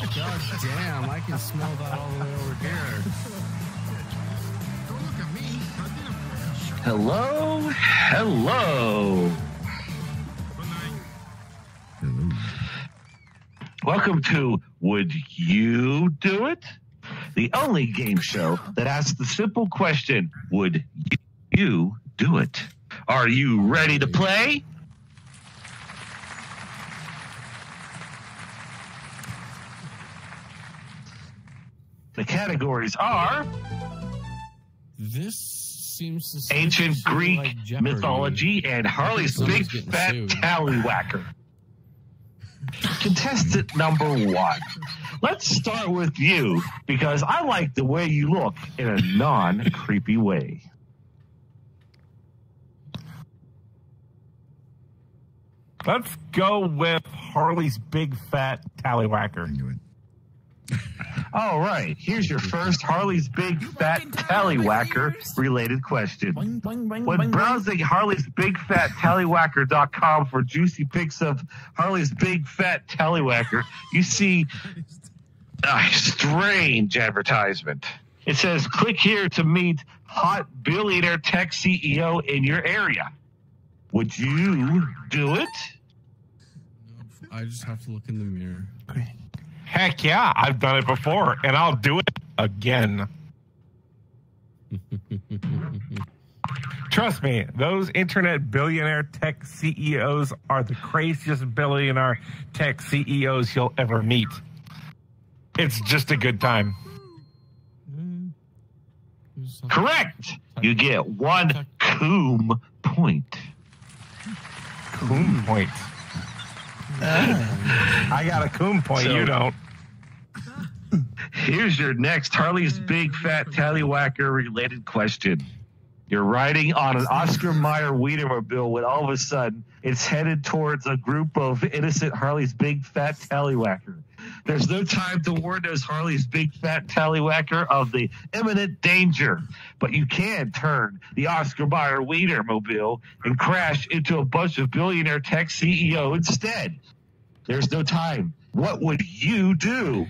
God damn, I can smell that all the way over here. Hello, hello. Welcome to Would You Do It? The only game show that asks the simple question Would you do it? Are you ready to play? The categories are This seems to ancient feel Greek like mythology and Harley's big fat sued. tallywhacker. Contestant number one. Let's start with you because I like the way you look in a non creepy way. Let's go with Harley's big fat I tallywhacker. Knew it. All right, here's your first Harley's Big Fat Tallywhacker related question. Boing, boing, boing, When boing, boing. browsing Harley's Big Fat Tallywhacker.com for juicy pics of Harley's Big Fat Tallywhacker, you see a strange advertisement. It says, click here to meet hot billionaire tech CEO in your area. Would you do it? I just have to look in the mirror. Heck yeah, I've done it before, and I'll do it again. Trust me, those internet billionaire tech CEOs are the craziest billionaire tech CEOs you'll ever meet. It's just a good time. Correct. You get one coom point. Coon point. I got a coon point. So- you don't. Here's your next Harley's mm. Big Fat Tallywhacker related question. You're riding on an Oscar Mayer Wienermobile when all of a sudden it's headed towards a group of innocent Harley's Big Fat Tallywhacker. There's no time to warn those Harley's Big Fat Tallywhacker of the imminent danger, but you can turn the Oscar Mayer Wienermobile and crash into a bunch of billionaire tech CEO instead. There's no time. What would you do?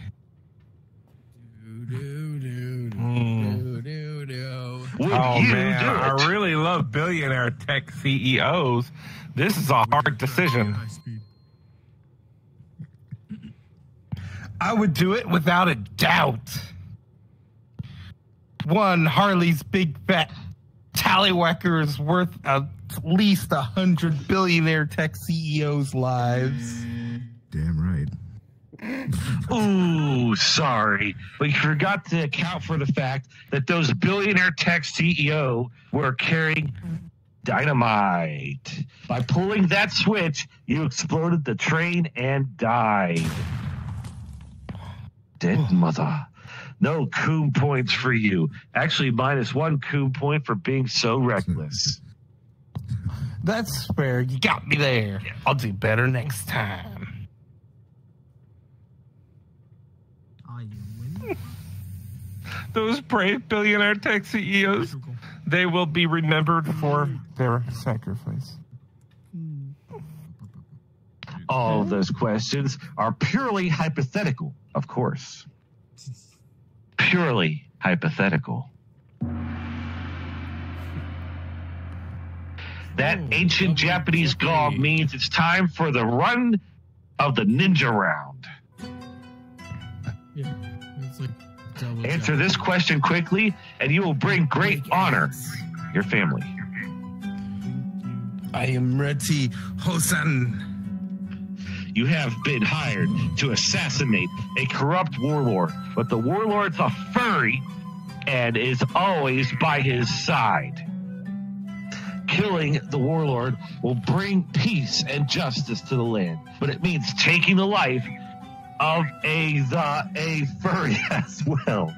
Do, do, do, do, do, do. Would Oh you man, do it? I really love billionaire tech CEOs. This is a hard decision. I would do it without a doubt. One Harley's big fat tallywhacker is worth at least a hundred billionaire tech CEOs' lives. Damn right. Ooh, sorry, but you forgot to account for the fact that those billionaire tech CEO were carrying dynamite. By pulling that switch, you exploded the train and died. Dead mother. No coon points for you. Actually, minus one coon point for being so reckless. That's fair. You got me there. I'll do better next time. Are you winning? Those brave billionaire tech CEOs, they will be remembered for hmm. their sacrifice. Hmm. All of those questions are purely hypothetical, of course. Purely hypothetical. That Oh, ancient Japanese Jeopardy. gong means it's time for the run of the ninja round. Yeah, like Answer Jeopardy. this question quickly, and you will bring great honor your family. I am ready, Hosan. You have been hired to assassinate a corrupt warlord, but the warlord's a furry and is always by his side. Killing the warlord will bring peace and justice to the land, but it means taking the life of a the a furry as well.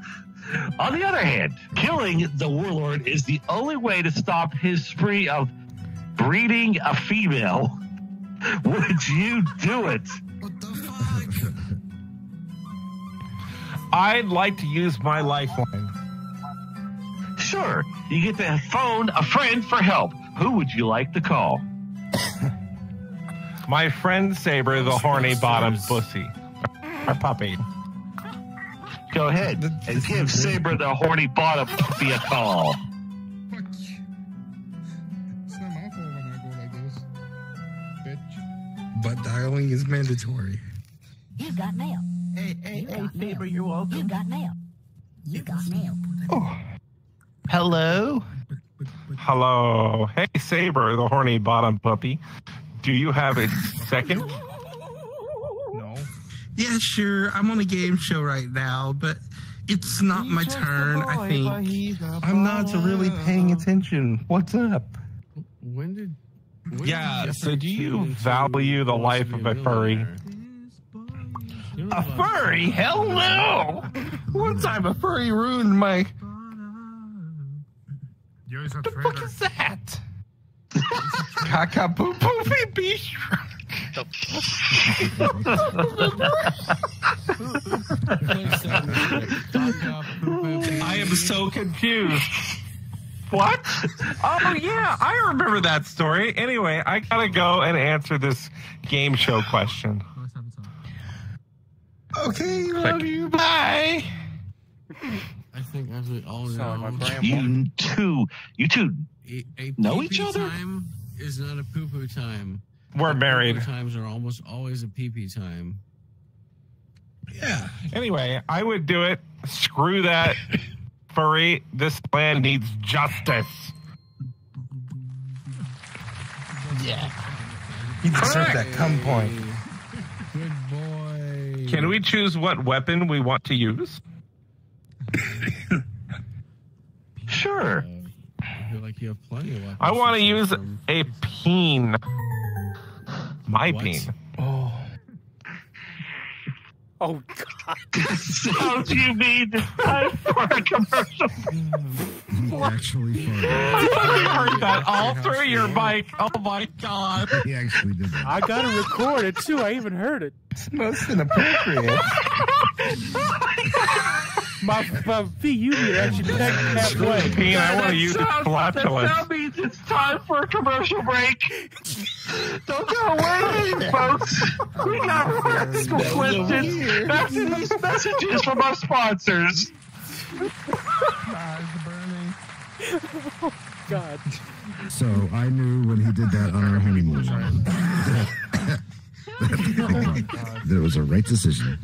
On the other hand, killing the warlord is the only way to stop his spree of breeding a female. Would you do it? What the fuck? I'd like to use my lifeline. Sure, you get to phone a friend for help. Who would you like to call? My friend Saber, the horny bottom pussy. Or puppy. Go ahead and give Saber the horny bottom puppy a call. Fuck you. It's not my fault when I go like this. Bitch. But dialing is mandatory. You got mail. Hey, hey, You hey, got. Saber, you're You welcome. got mail. You got mail. Oh. Hello? Hello. Hey, Saber, the horny bottom puppy. Do you have a second? No. Yeah, sure. I'm on a game show right now, but it's not my turn. I think. I'm not really paying attention. What's up? When did? when Yeah, did so do you value the life of a furry? Millionaire? You don't A furry? Hell no! One time a furry ruined my. You The fuck is that? Caca poo poo pee pee. I am so confused. What? Oh yeah, I remember that story. Anyway, I gotta go and answer this game show question. Let's have a talk. Okay, Love you. Bye. I think as we all Sound like know, my grandma. You two, you two a, a Know pee-pee each other? Time is not a poo poo time. We're Poo-poo married. Times are almost always a pee pee time. Yeah. Anyway, I would do it. Screw that furry. This land needs justice. Yeah. You deserve that cum point. Good boy. Can we choose what weapon we want to use? sure. I feel like you have plenty of weapons. I want to use from. a peen. My What? peen. Oh. Oh, God. How do you mean it's time for a commercial? He actually farted. I thought heard that all through your mic. Oh my god. He actually did that. I got to record it too. I even heard it. It's most inappropriate. My, my feet usually actually back halfway. Peen, I want to use this That flatulence. now means it's time for a commercial break. Don't go away, folks. We got requested messages, messages from our sponsors. God. So I knew when he did that on our honeymoon that it was a right decision.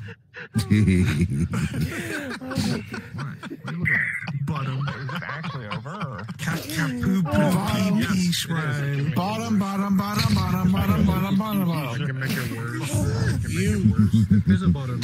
Bottom. Is it actually over? Poo poo pee pee shrine. Bottom, bottom, bottom, bottom, bottom, bottom, bottom, bottom. I can make it worse. I can make it worse. There's a bottom.